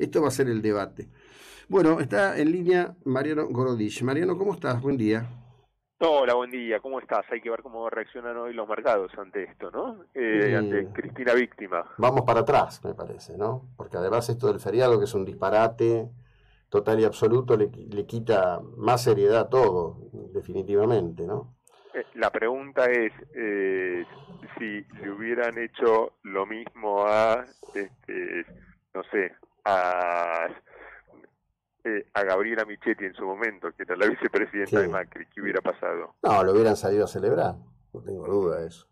Esto va a ser el debate. Bueno, está en línea Mariano Gorodich. Mariano, ¿cómo estás? Buen día. Hola, buen día. ¿Cómo estás? Hay que ver cómo reaccionan hoy los mercados ante esto, ¿no? Eh, ante Cristina víctima. Vamos para atrás, me parece, ¿no? Porque además esto del feriado, que es un disparate total y absoluto, le, le quita más seriedad a todo, definitivamente, ¿no? Eh, la pregunta es eh, si le hubieran hecho lo mismo a, este, no sé, a, eh, a Gabriela Michetti en su momento, que era la vicepresidenta de Macri, ¿qué hubiera pasado? No, lo hubieran salido a celebrar, no tengo duda de eso.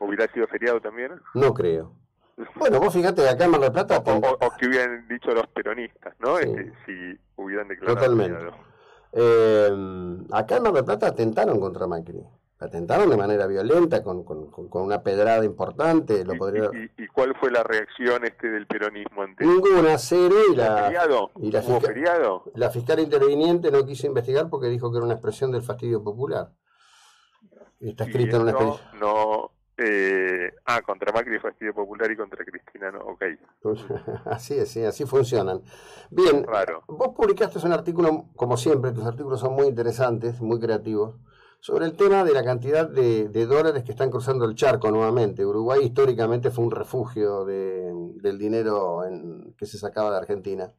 ¿Hubiera sido feriado también? No creo. Bueno, vos fíjate, acá en Mar del Plata... O, que hubieran dicho los peronistas, ¿no? Este, si hubieran declarado Totalmente. Eh, acá en Mar del Plata atentaron contra Macri atentaron de manera violenta, con, con, con una pedrada importante. Lo ¿Y, podría... y, cuál fue la reacción este del peronismo ante Ninguna, cero. Y la, feriado? Y la, fiscal, feriado? la fiscal interviniente no quiso investigar porque dijo que era una expresión del fastidio popular. Está escrito en una expresión. No, eh, ah, contra Macri fastidio popular y contra Cristina no, ok. así es, sí, así funcionan. Bien, Claro. vos publicaste un artículo, como siempre, tus artículos son muy interesantes, muy creativos sobre el tema de la cantidad de, dólares que están cruzando el charco nuevamente. Uruguay históricamente fue un refugio de, del dinero en, que se sacaba de Argentina.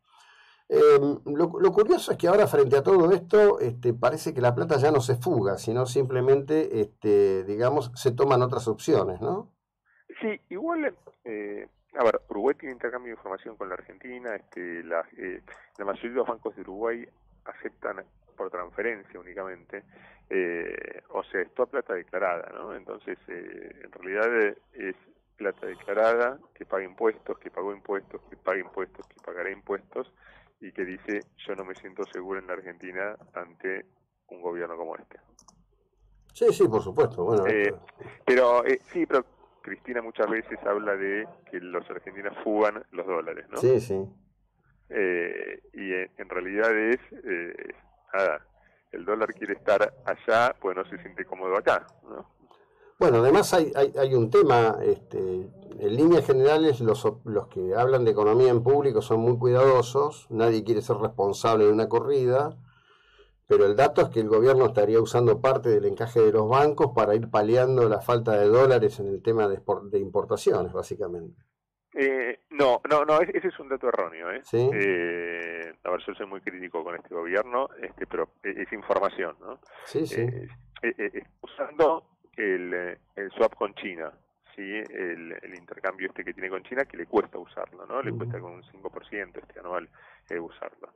Lo, lo, curioso es que ahora frente a todo esto este, parece que la plata ya no se fuga, sino simplemente, este, digamos, se toman otras opciones, ¿no? Sí, igual, eh, a ver, Uruguay tiene intercambio de información con la Argentina, este, la, eh, la mayoría de los bancos de Uruguay aceptan por transferencia únicamente, eh, o sea, es toda plata declarada, ¿no? Entonces, eh, en realidad es plata declarada, que paga impuestos, que pagó impuestos, que paga impuestos, que pagará impuestos, y que dice, yo no me siento seguro en la Argentina ante un gobierno como este. Sí, sí, por supuesto. Bueno, eh, pero eh, sí, pero Cristina muchas veces habla de que los argentinos fugan los dólares, ¿no? Sí, sí. Eh, y en realidad es eh, nada, el dólar quiere estar allá, pues no se siente cómodo acá, ¿no? Bueno, además hay, hay, hay un tema, este, en líneas generales los, los que hablan de economía en público son muy cuidadosos, nadie quiere ser responsable de una corrida, pero el dato es que el gobierno estaría usando parte del encaje de los bancos para ir paliando la falta de dólares en el tema de, de importaciones, básicamente. Eh, no, no, no, ese es un dato erróneo. ¿eh? ¿Sí? Eh, a ver, yo soy muy crítico con este gobierno, este, pero es información, ¿no? Sí, sí. Eh, usando el, el swap con China, ¿sí? El, el, intercambio este que tiene con China, que le cuesta usarlo, ¿no? Le cuesta con un 5% este anual usarlo.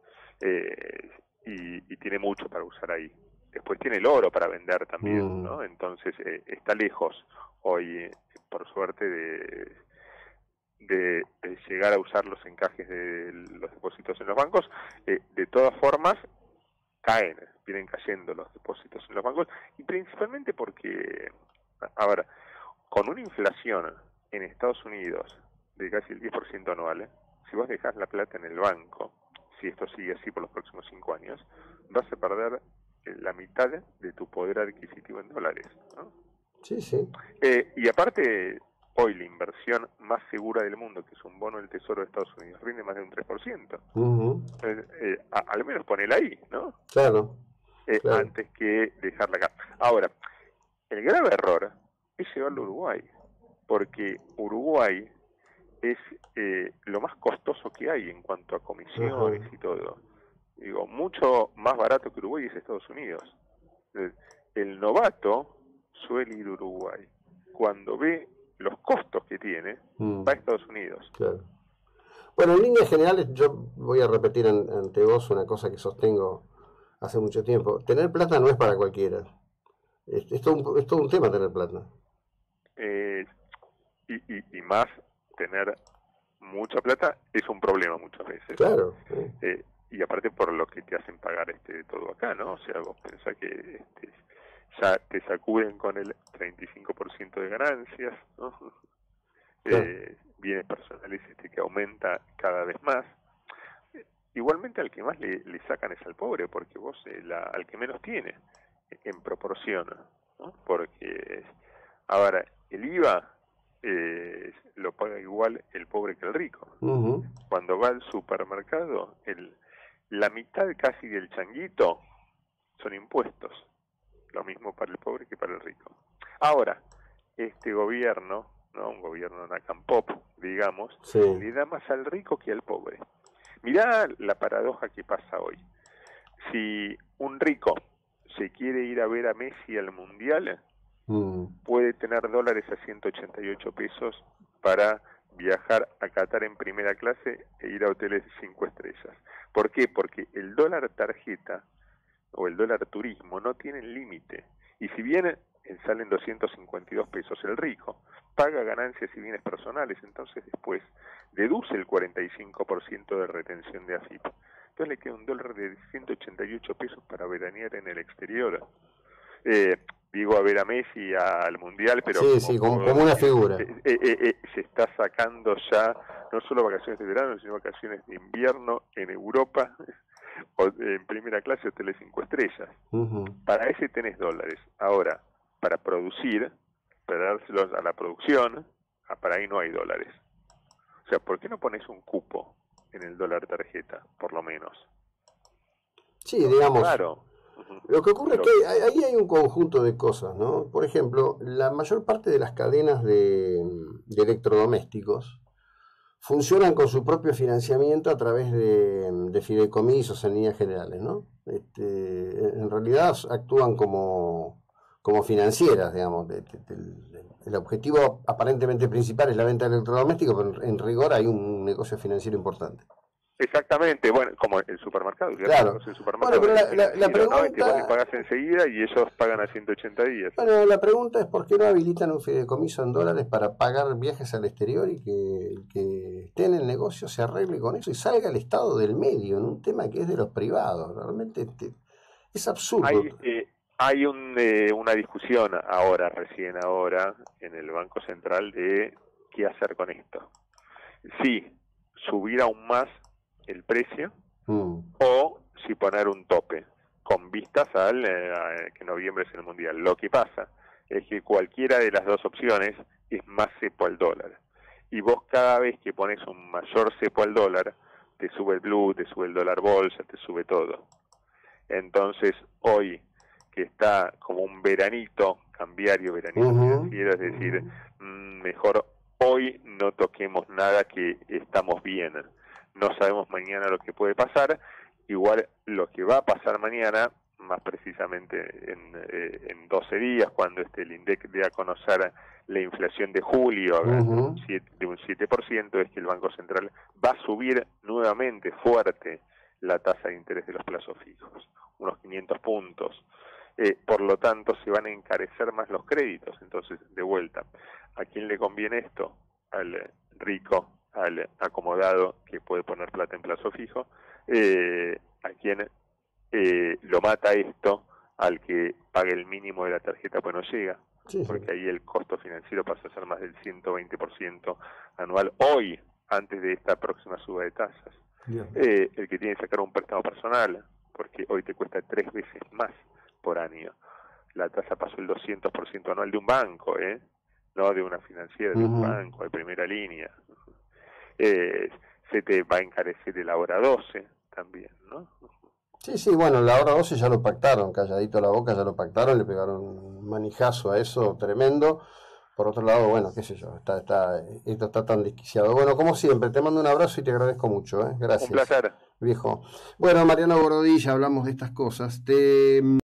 Y, y, tiene mucho para usar ahí. Después tiene el oro para vender también, mm. ¿no? Entonces está lejos hoy, por suerte, de de, de, llegar a usar los encajes de los depósitos en los bancos, eh, de todas formas caen, vienen cayendo los depósitos en los bancos, y principalmente porque, a ver, con una inflación en Estados Unidos de casi el 10% anual, ¿eh? si vos dejás la plata en el banco, si esto sigue así por los próximos cinco años, vas a perder la mitad de tu poder adquisitivo en dólares. ¿no? Sí, sí. Eh, y aparte, hoy la inversión más segura del mundo, que es un bono del Tesoro de Estados Unidos, rinde más de un 3%. Uh -huh. eh, eh, a, al menos ponela ahí, ¿no? Claro, eh, claro. Antes que dejarla acá. Ahora, el grave error es llevarlo a Uruguay, porque Uruguay es eh, lo más costoso que hay en cuanto a comisiones Uh -huh. y todo. Digo, mucho más barato que Uruguay es Estados Unidos. El novato suele ir a Uruguay. Cuando ve los costos que tiene, Mm. va a Estados Unidos. Claro. Bueno, en líneas generales, yo voy a repetir an- ante vos una cosa que sostengo hace mucho tiempo. Tener plata no es para cualquiera. Es, es todo, un, es todo un tema tener plata. Eh, y, y, y más tener mucha plata es un problema muchas veces. Claro. Eh, y aparte por lo que te hacen pagar este todo acá, ¿no? O sea, vos pensás que este, ya te sacuden con el 35% de ganancias, ¿no? Claro. Eh, bienes personales este, que aumenta cada vez más. Igualmente al que más le, le sacan es al pobre, porque vos eh, la, al que menos tiene, en proporción, ¿no? Porque, ahora, el IVA eh, lo paga igual el pobre que el rico. Cuando va al supermercado, el, la mitad casi del changuito son impuestos. Lo mismo para el pobre que para el rico. Ahora, este gobierno, no un gobierno Nacampop, digamos, le da más al rico que al pobre. Mirá la paradoja que pasa hoy. Si un rico se quiere ir a ver a Messi al Mundial, mm. puede tener dólares a 188 pesos para viajar a Qatar en primera clase e ir a hoteles de cinco estrellas. ¿Por qué? Porque el dólar tarjeta o el dólar turismo no tienen límite. Y si bien salen 252 pesos el rico, paga ganancias y bienes personales, entonces después deduce el 45% de retención de AFIP. Entonces le queda un dólar de 188 pesos para veranear en el exterior. Eh, digo a ver a Messi al Mundial, pero sí, como, una figura. Eh, eh, se está sacando ya no solo vacaciones de verano, sino vacaciones de invierno en Europa, o en primera clase, hoteles cinco estrellas. Para ese tenés dólares. Ahora, para producir, para dárselos a la producción, ah, para ahí no hay dólares. O sea, ¿por qué no pones un cupo en el dólar tarjeta, por lo menos? Sí, digamos. Claro. Lo que ocurre es que ahí hay un conjunto de cosas, ¿no? Por ejemplo, la mayor parte de las cadenas de electrodomésticos funcionan con su propio financiamiento a través de, fideicomisos en líneas generales, ¿no? Este, en realidad actúan como, como financieras, digamos. el objetivo aparentemente principal es la venta de electrodomésticos, pero en rigor hay un negocio financiero importante. Exactamente, bueno, como el supermercado. Claro. El supermercado bueno, pero la, la, pregunta... ¿no? pagas enseguida y ellos pagan a 180 días. Bueno, la pregunta es por qué no habilitan un fideicomiso en dólares para pagar viajes al exterior y que el que esté en el negocio se arregle con eso y salga el Estado del medio en un tema que es de los privados. Realmente es absurdo. Hay, eh, hay un, eh, una discusión ahora, recién ahora, en el Banco Central de qué hacer con esto. Sí, subir aún más el precio mm. o si poner un tope con vistas al eh, que noviembre es el mundial. Lo que pasa es que cualquiera de las dos opciones es más cepo al dólar. Y vos cada vez que pones un mayor cepo al dólar, te sube el blue, te sube el dólar bolsa, te sube todo. Entonces, hoy que está como un veranito cambiario, veranito financiero, es decir, mm, mejor hoy no toquemos nada que estamos bien no sabemos mañana lo que puede pasar, igual lo que va a pasar mañana, más precisamente en, eh, en 12 días, cuando este, el INDEC dé a conocer la inflación de julio de un 7%, es que el Banco Central va a subir nuevamente fuerte la tasa de interés de los plazos fijos, unos 500 puntos. Eh, por lo tanto, se van a encarecer más los créditos. Entonces, de vuelta, ¿a quién le conviene esto? Al rico al acomodado que puede poner plata en plazo fijo, eh, a quien eh, lo mata esto, al que pague el mínimo de la tarjeta pues no llega, porque ahí el costo financiero pasa a ser más del 120% anual hoy, antes de esta próxima suba de tasas. Eh, el que tiene que sacar un préstamo personal, porque hoy te cuesta tres veces más por año. La tasa pasó el 200% anual de un banco, ¿eh? no de una financiera, de un banco de primera línea eh, se te va a encarecer el hora 12 también, ¿no? Sí, sí, bueno, la hora 12 ya lo pactaron, calladito la boca ya lo pactaron, le pegaron un manijazo a eso tremendo. Por otro lado, bueno, qué sé yo, está, está, esto está tan desquiciado. Bueno, como siempre, te mando un abrazo y te agradezco mucho, ¿eh? Gracias. Un placer. Viejo. Bueno, Mariano Borodilla, hablamos de estas cosas. Te